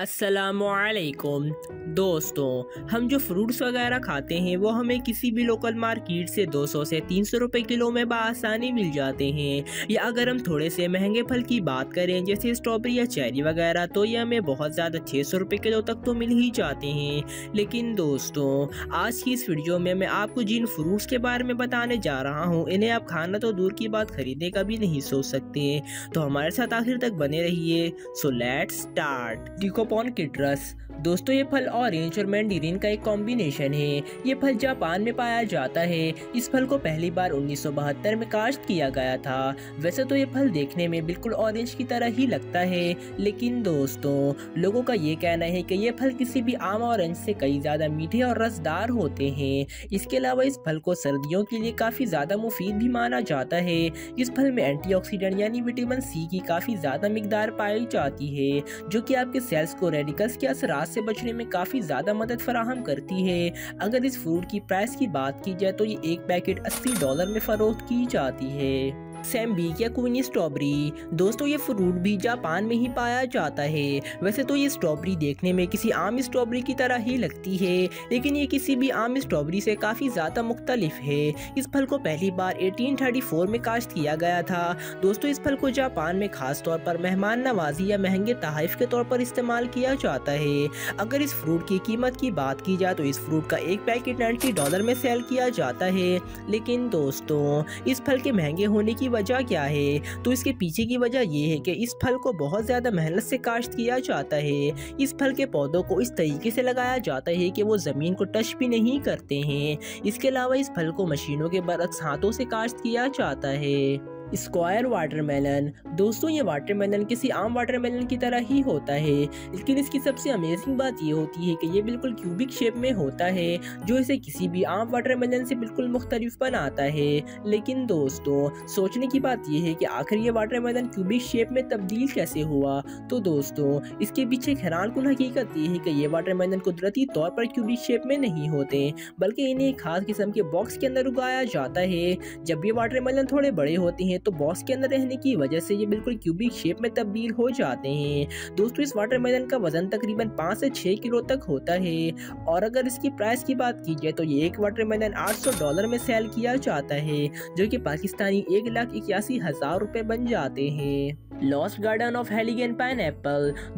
असलकुम दोस्तों, हम जो फ्रूट्स वगैरह खाते हैं, वो हमें किसी भी लोकल मार्केट से 200 से 300 रुपए किलो में बसानी मिल जाते हैं। या अगर हम थोड़े से महँगे फल की बात करें, जैसे स्ट्रॉबेरी या चेरी वगैरह तो ये हमें बहुत ज़्यादा 600 रुपए किलो तक तो मिल ही जाते हैं। लेकिन दोस्तों, आज की इस वीडियो में मैं आपको जिन फ्रूट्स के बारे में बताने जा रहा हूँ, इन्हें आप खाना तो दूर की बात खरीदने का भी नहीं सोच सकते। तो हमारे साथ आखिर तक बने रहिए। सो लेट स्टार्ट डिकोपॉन किट्रस दोस्तों, ये फल ऑरेंज और मैंडीरिन का एक कॉम्बिनेशन है। ये फल जापान में पाया जाता है। इस फल को पहली बार 1972 में काश्त किया गया था। वैसे तो ये फल देखने में बिल्कुल ऑरेंज की तरह ही लगता है। लेकिन दोस्तों, लोगों का ये कहना है कि ये फल किसी भी आम ऑरेंज से कई ज़्यादा मीठे और रसदार होते हैं। इसके अलावा इस फल को सर्दियों के लिए काफ़ी ज़्यादा मुफीद भी माना जाता है। इस फल में एंटी यानी विटामिन सी की काफ़ी ज़्यादा मकदार पाई जाती है, जो कि आपके सेल्स को रेडिकल्स के असरा से बचने में काफ़ी ज़्यादा मदद फराहम करती है। अगर इस फ्रूट की प्राइस की बात की जाए तो ये एक पैकेट 80 डॉलर में फ़रोख्त की जाती है। सैम्बिक या क्वीनी स्ट्रॉबेरी। दोस्तों, ये फ्रूट भी जापान में ही पाया जाता है। वैसे तो ये स्ट्रॉबेरी देखने में किसी आम स्ट्रॉबेरी की तरह ही लगती है, लेकिन ये किसी भी आम स्ट्रॉबेरी से काफ़ी ज़्यादा मुख्तलिफ़ है। इस फल को पहली बार 1834 में काश्त किया गया था। दोस्तों, इस फल को जापान में खास तौर पर मेहमान नवाजी या महँगे तहफ़ के तौर पर इस्तेमाल किया जाता है। अगर इस फ्रूट की कीमत की बात की जाए तो इस फ्रूट का एक पैकेट नाइन्टी डॉलर में सेल किया जाता है। लेकिन दोस्तों, इस फल के महँगे होने की वजह क्या है? तो इसके पीछे की वजह यह है कि इस फल को बहुत ज़्यादा मेहनत से काश्त किया जाता है। इस फल के पौधों को इस तरीके से लगाया जाता है कि वो ज़मीन को टच भी नहीं करते हैं। इसके अलावा इस फल को मशीनों के बरक्स हाथों से काश्त किया जाता है। Square watermelon. दोस्तों, ये वाटरमेलन किसी आम वाटरमेलन की तरह ही होता है, लेकिन इसकी सबसे अमेजिंग बात ये होती है कि ये बिल्कुल क्यूबिक शेप में होता है, जो इसे किसी भी आम वाटरमेलन से बिल्कुल मुख्तलिफ़ बनाता है। लेकिन दोस्तों, सोचने की बात यह है कि आखिर ये वाटरमेलन क्यूबिक शेप में तब्दील कैसे हुआ? तो दोस्तों, इसके पीछे हैरान कन हकीकत यह है कि ये वाटरमेलन कुदरती तौर पर क्यूबिक शेप में नहीं होते, बल्कि इन्हें खास किस्म के बॉक्स के अंदर उगाया जाता है। जब ये वाटरमेलन थोड़े बड़े होते हैं तो बॉक्स के अंदर रहने की वजह से ये बिल्कुल क्यूबिक शेप में तब्दील हो जाते हैं। दोस्तों, इस वाटर मेलन का वज़न तकरीबन पाँच से छः किलो तक होता है। और अगर इसकी प्राइस की बात की जाए तो ये एक वाटरमेलन 800 डॉलर में सेल किया जाता है, जो कि पाकिस्तानी एक लाख इक्यासी हज़ार रुपये बन जाते हैं। Lost garden of Heligan pine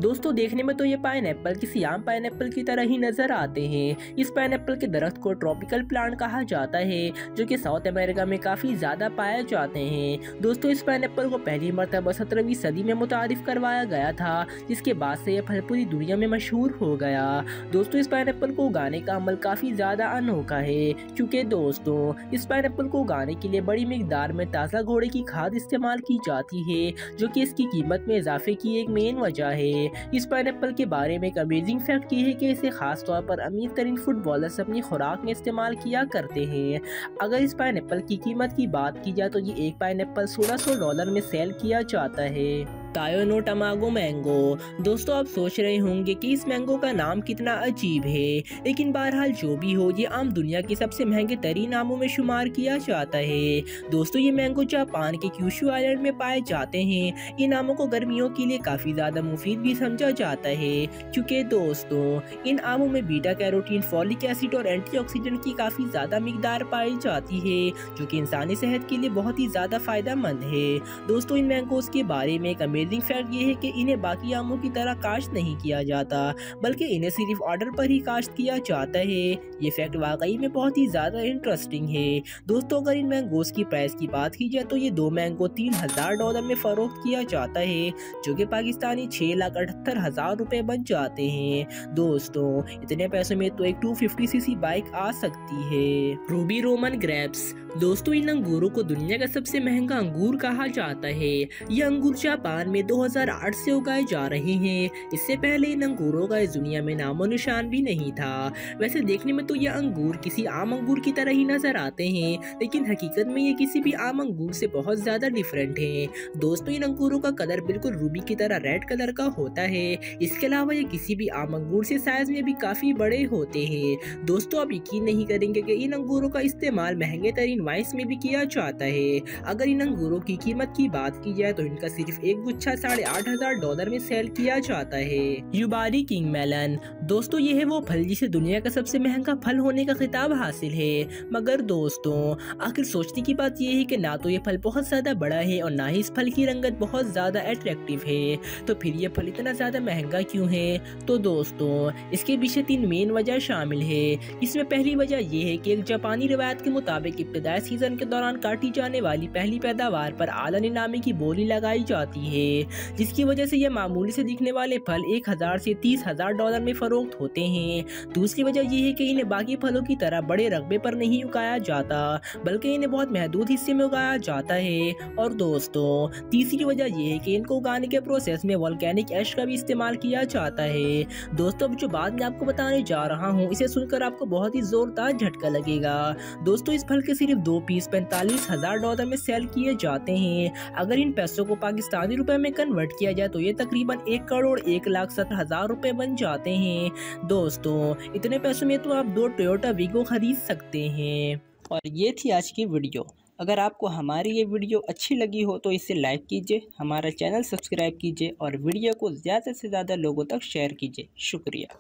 दोस्तों, देखने में तो ये पाइन किसी आम पाइन की तरह ही नज़र आते हैं। इस पाइन के दरख्त को ट्रॉपिकल प्लांट कहा जाता है, जो कि साउथ अमेरिका में काफ़ी ज़्यादा पाए जाते हैं। दोस्तों, इस पाइन को पहली मरतबा सत्रहवीं सदी में मुतारफ करवाया गया था, जिसके बाद से यह फल पूरी दुनिया में मशहूर हो गया। दोस्तों, इस पाइन को उगाने का अमल काफ़ी ज़्यादा अनोखा है, क्योंकि दोस्तों, इस पाइन को उगाने के लिए बड़ी मकदार में ताज़ा घोड़े की खाद इस्तेमाल की जाती है, जो कि इसकी कीमत में इजाफे की एक मेन वजह है। इस पाइन के बारे में एक अमेजिंग फैक्ट ये है कि इसे खास तौर पर अमीर तरीन फुटबॉलर्स अपनी खुराक में इस्तेमाल किया करते हैं। अगर इस पाइन की कीमत की बात की जाए तो ये एक पाइन सोलह सौ डॉलर में सेल किया जाता है। तायोनो टमागो मैंगो दोस्तों, आप सोच रहे होंगे कि इस मैंगो का नाम कितना अजीब है। लेकिन बहरहाल, जो भी हो, ये आम दुनिया के सबसे महँगे तरीन आमों में शुमार किया जाता है। दोस्तों, ये मैंगो जापान के क्यूशु आइलैंड में पाए जाते हैं। इन आमों को गर्मियों के लिए काफ़ी ज़्यादा मुफीद भी समझा जाता है। क्योंकि दोस्तों, इन आमों में बीटा कैरोटीन, फॉलिक एसिड और एंटीऑक्सीडेंट की काफ़ी ज़्यादा मकदार पाई जाती है, जो कि इंसानी सेहत के लिए बहुत ही ज़्यादा फ़ायदा मंद है। दोस्तों, इन मैंगोज के बारे में एक अमेजिंग फैक्ट ये है कि इन्हें बाकी आमों की तरह काश्त नहीं किया जाता, बल्कि इन्हें सिर्फ़ ऑर्डर पर ही काश्त किया जाता है। ये फैक्ट वाकई में बहुत ही ज़्यादा इंटरेस्टिंग है। दोस्तों, अगर इन मैंगोज की प्राइस की बात की जाए तो ये दो मैंगो तीन हज़ार डॉलर में फरोख्त किया जाता है, जो कि पाकिस्तानी छह लाख अठहत्तर हज़ार रुपए बन जाते हैं। दोस्तों, इतने पैसों में तो एक टू फिफ्टी सी बाइक आ सकती है। रूबी रोमन ग्रेप्स दोस्तों, इन अंगूरों को दुनिया का सबसे महँगा अंगूर कहा जाता है। ये अंगूर जापान में 2008 से उगाए जा रहे हैं। इससे पहले इन अंगूरों का इस दुनिया में नामो निशान भी नहीं था। वैसे देखने में तो ये अंगूर किसी आम अंगूर की तरह ही नज़र आते हैं, लेकिन हकीकत में ये किसी भी आम अंगूर से बहुत ज़्यादा डिफरेंट है। दोस्तों, इन अंगूरों का कलर बिल्कुल रूबी की तरह रेड कलर का होता है। इसके अलावा ये किसी भी आम अंगूर से साइज़ में भी काफ़ी बड़े होते हैं। दोस्तों, आप यकीन नहीं करेंगे की इन अंगूरों का इस्तेमाल महँगे तरीन वाइस में भी किया जाता है। अगर इन अंगूरों की कीमत की बात की जाए तो इनका सिर्फ़ एक गुच्छा अच्छा साढ़े आठ हज़ार डॉलर में सेल किया जाता है। युबारी किंग मेलन दोस्तों, ये है वो फल जिसे दुनिया का सबसे महँगा फल होने का खिताब हासिल है। मगर दोस्तों, आखिर सोचने की बात यह है कि ना तो ये फल बहुत ज़्यादा बड़ा है और ना ही इस फल की रंगत बहुत ज़्यादा अट्रैक्टिव है। तो फिर ये फल इतना ज़्यादा महँगा क्यों है? तो दोस्तों, इसके पीछे तीन मेन वजह शामिल है। इसमें पहली वजह यह है कि एक जापानी रिवायत के मुताबिक इब्तदाई सीज़न के दौरान काटी जाने वाली पहली पैदावार पर आला नीलामी की बोली लगाई जाती है, जिसकी वजह से यह मामूली से दिखने वाले फल एक हज़ार से तीस हज़ार डॉलर में फरोख्त होते हैं। दूसरी वजह यह है कि इन्हें बाकी फलों की तरह बड़े रकबे पर नहीं उगाया जाता, बल्कि इन्हें बहुत महदूद हिस्से में उगाया जाता है। और दोस्तों, तीसरी वजह यह है कि इनको उगाने के प्रोसेस में वॉल्केनिक एश का भी इस्तेमाल किया जाता है। दोस्तों, अब जो बात मैं आपको बताने जा रहा हूँ, इसे सुनकर आपको बहुत ही जोरदार झटका लगेगा। दोस्तों, इस फल के सिर्फ़ दो पीस पैंतालीस हज़ार डॉलर में सेल किए जाते हैं। अगर इन पैसों को पाकिस्तानी रुपए में कन्वर्ट किया जाए तो ये तकरीबन एक करोड़ एक लाख सत्तर हज़ार रुपए बन जाते हैं दोस्तों, इतने पैसों में तो आप दो टोयोटा वीगो खरीद सकते हैं। और ये थी आज की वीडियो। अगर आपको हमारी ये वीडियो अच्छी लगी हो तो इसे लाइक कीजिए, हमारा चैनल सब्सक्राइब कीजिए और वीडियो को ज़्यादा से ज़्यादा लोगों तक शेयर कीजिए। शुक्रिया।